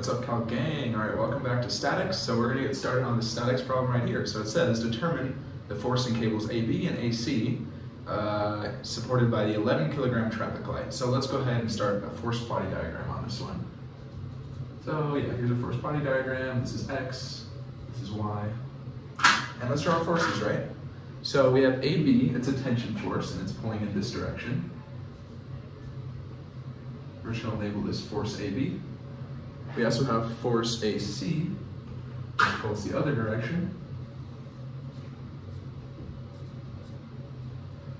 What's up, Cal Gang? All right, welcome back to statics. So we're gonna get started on the statics problem right here. So it says determine the force in cables AB and AC uh, supported by the 11 kilogram traffic light. So let's go ahead and start a force body diagram on this one. So yeah, here's a force body diagram. This is X, this is Y. And let's draw our forces, right? So we have AB, it's a tension force, and it's pulling in this direction. We're gonna label this force AB. We also have force AC, pulls the other direction.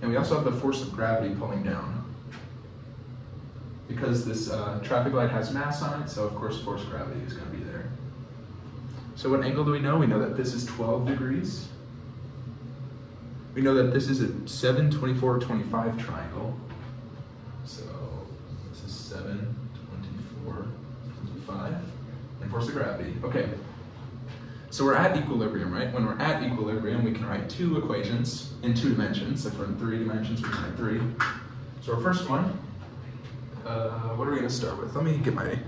And we also have the force of gravity pulling down. Because this uh, traffic light has mass on it, so of course force gravity is going to be there. So what angle do we know? We know that this is 12 degrees. We know that this is a 7, 24, 25 triangle. So this is 7, 24, 25, and force of gravity. Okay, so we're at equilibrium, right? When we're at equilibrium, we can write two equations in two dimensions. If we're in three dimensions, we can write three. So our first one, uh, what are we gonna start with? Let me get my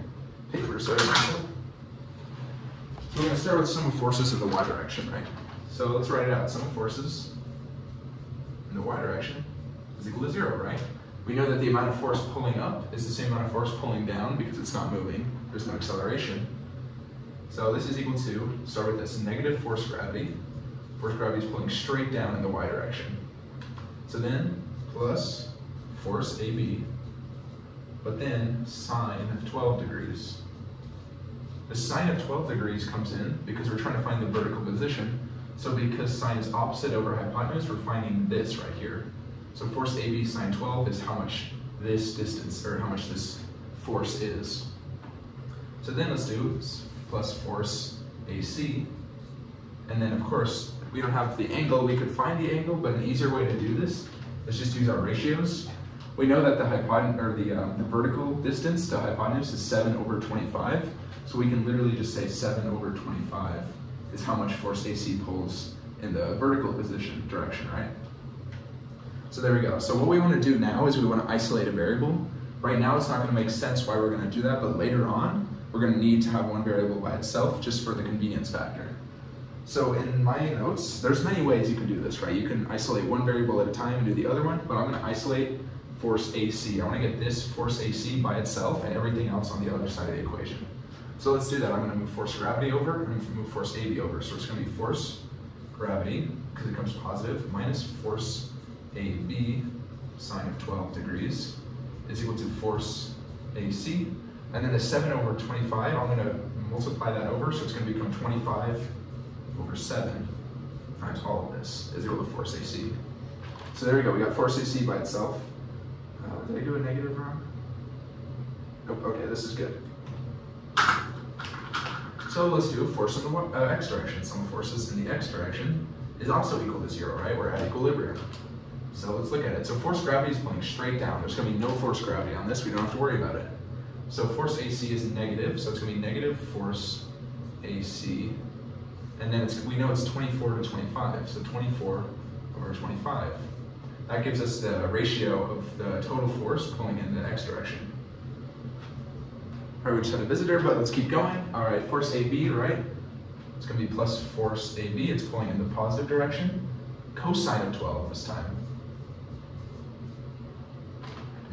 paper so So we're gonna start with sum of forces in the y direction, right? So let's write it out. Sum of forces in the y direction is equal to zero, right? We know that the amount of force pulling up is the same amount of force pulling down because it's not moving. There's no acceleration. So this is equal to, start with this, negative force gravity. Force gravity is pulling straight down in the y direction. So then, plus force AB, but then sine of 12 degrees. The sine of 12 degrees comes in because we're trying to find the vertical position. So because sine is opposite over hypotenuse, we're finding this right here. So force AB sine 12 is how much this distance, or how much this force is. So then let's do plus force AC. And then of course, we don't have the angle, we could find the angle, but an easier way to do this is just use our ratios. We know that the hypotenuse, or the, um, the vertical distance to hypotenuse is seven over 25. So we can literally just say seven over 25 is how much force AC pulls in the vertical position direction, right? So there we go. So what we want to do now is we want to isolate a variable. Right now it's not going to make sense why we're going to do that, but later on we're going to need to have one variable by itself just for the convenience factor. So in my notes, there's many ways you can do this, right? You can isolate one variable at a time and do the other one, but I'm going to isolate force AC. I want to get this force AC by itself and everything else on the other side of the equation. So let's do that. I'm going to move force gravity over, I'm going to move force AB over. So it's going to be force gravity, because it comes positive, minus force AB sine of 12 degrees is equal to force AC. And then the 7 over 25, I'm going to multiply that over, so it's going to become 25 over 7 times all of this is equal to force AC. So there we go, we got force AC by itself. Uh, did I do a negative wrong? Nope, okay, this is good. So let's do force in the uh, x direction. Of forces in the x direction is also equal to zero, right? We're at equilibrium. So let's look at it. So force gravity is pulling straight down. There's gonna be no force gravity on this. We don't have to worry about it. So force AC is negative, so it's gonna be negative force AC. And then we know it's 24 to 25, so 24 over 25. That gives us the ratio of the total force pulling in the x direction. All right, we just had a visitor, but let's keep going. All right, force AB, right? It's gonna be plus force AB, it's pulling in the positive direction. Cosine of 12 this time.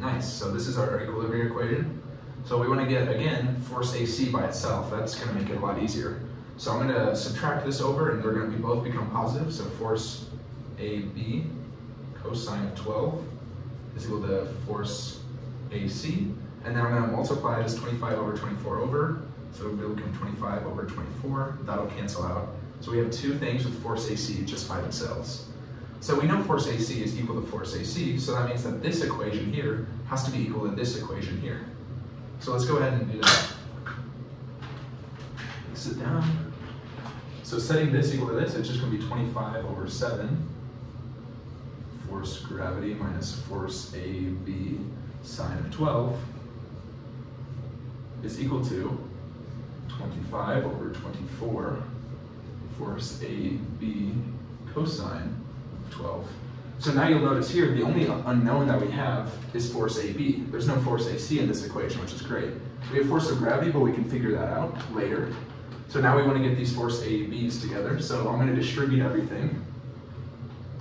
Nice, so this is our equilibrium equation. So we want to get, again, force AC by itself. That's going to make it a lot easier. So I'm going to subtract this over and they're going to be both become positive. So force AB cosine of 12 is equal to force AC. And then I'm going to multiply this 25 over 24 over. So it will become 25 over 24. That'll cancel out. So we have two things with force AC just by themselves. So we know force AC is equal to force AC, so that means that this equation here has to be equal to this equation here. So let's go ahead and do that. Sit down. So setting this equal to this, it's just going to be 25 over 7 force gravity minus force AB sine of 12 is equal to 25 over 24 force AB cosine 12. So now you'll notice here, the only unknown that we have is force AB. There's no force AC in this equation, which is great. We have force of gravity, but we can figure that out later. So now we want to get these force ABs together. So I'm going to distribute everything.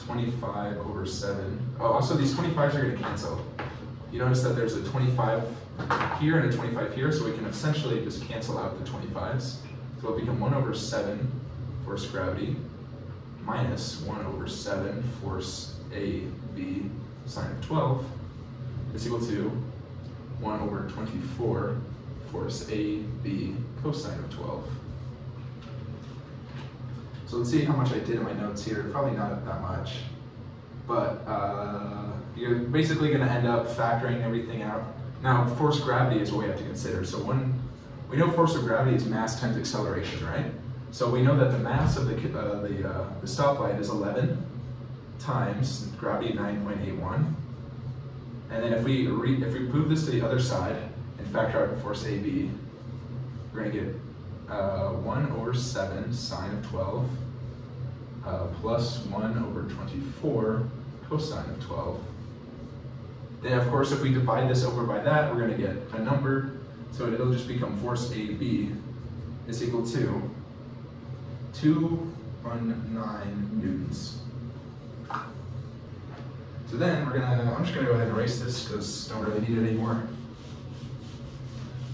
25 over 7. Oh, also these 25s are going to cancel. You notice that there's a 25 here and a 25 here, so we can essentially just cancel out the 25s. So it'll become 1 over 7 force gravity minus 1 over 7 force A, B sine of 12 is equal to 1 over 24 force A, B cosine of 12. So let's see how much I did in my notes here. Probably not that much. But uh, you're basically going to end up factoring everything out. Now, force gravity is what we have to consider. So when we know force of gravity is mass times acceleration, right? So we know that the mass of the, uh, the, uh, the stoplight is 11 times gravity 9.81. And then if we, if we move this to the other side and factor out force AB, we're to get uh, 1 over 7 sine of 12 uh, plus 1 over 24 cosine of 12. Then of course if we divide this over by that, we're going to get a number, so it'll just become force AB is equal to 219 newtons. So then we're gonna, I'm just gonna go ahead and erase this because don't really need it anymore.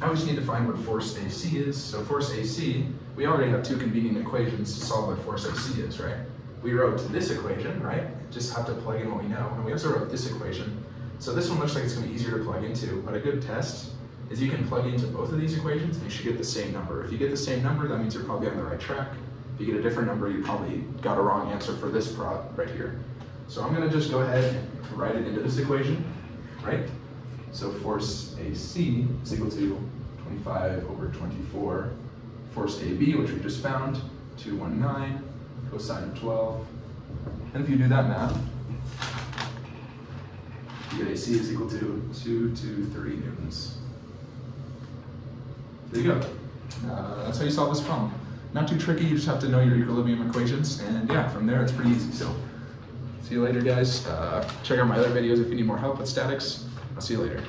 Now we just need to find what force AC is. So force AC, we already have two convenient equations to solve what force AC is, right? We wrote this equation, right? Just have to plug in what we know. And we also wrote this equation. So this one looks like it's gonna be easier to plug into, but a good test is you can plug into both of these equations and you should get the same number. If you get the same number, that means you're probably on the right track. If you get a different number, you probably got a wrong answer for this prod right here. So I'm gonna just go ahead and write it into this equation, right? So force AC is equal to 25 over 24 force AB, which we just found, 219 cosine of 12. And if you do that math, you get AC is equal to 223 newtons. There you go. Uh, that's how you solve this problem. Not too tricky, you just have to know your equilibrium equations, and yeah, from there it's pretty easy. So, see you later guys. Uh, check out my other videos if you need more help with statics. I'll see you later.